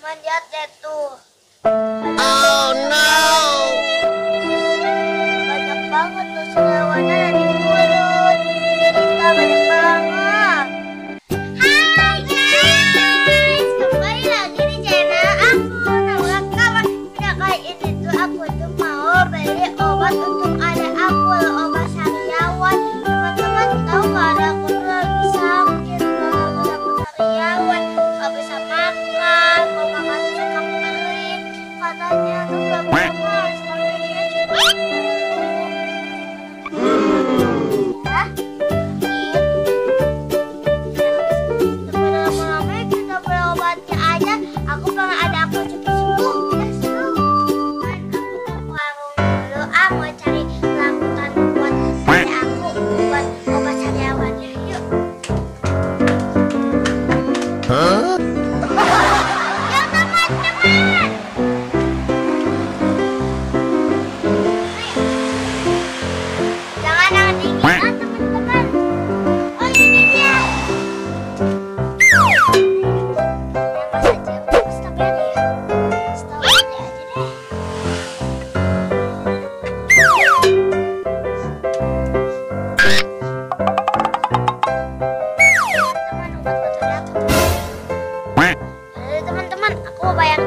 manjat jatuh. Oh no! Banyak banget tuh selawannya 哈哈哈哈哈哈 mau bayangin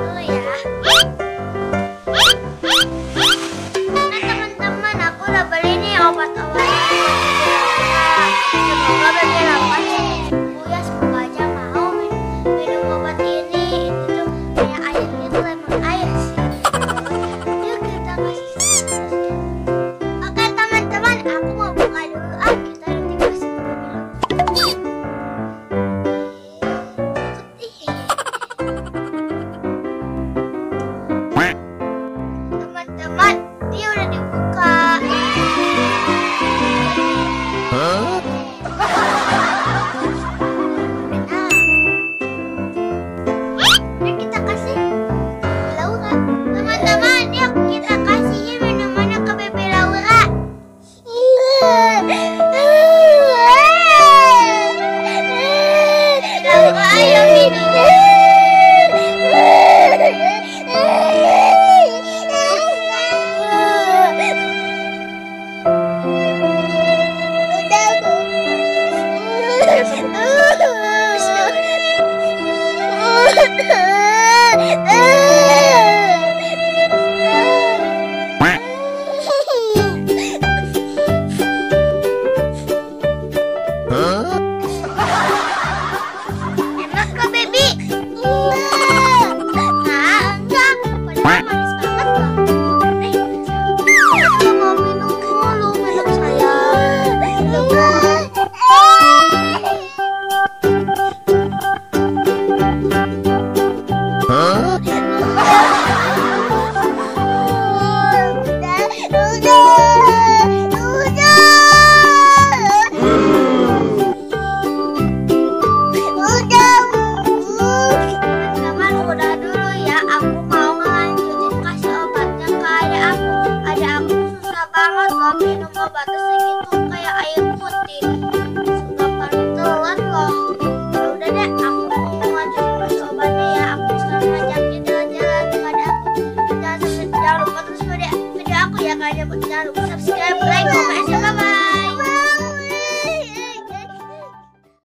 batas segitu kayak air putih. Sudah paling telat loh ya udah deh aku mau lanjut percobaannya ya. Aku sekarang ngajaknya jalan-jalan dengan aku. Jangan, jangan lupa terus video, video aku ya kalian jangan lupa subscribe like comment dan bye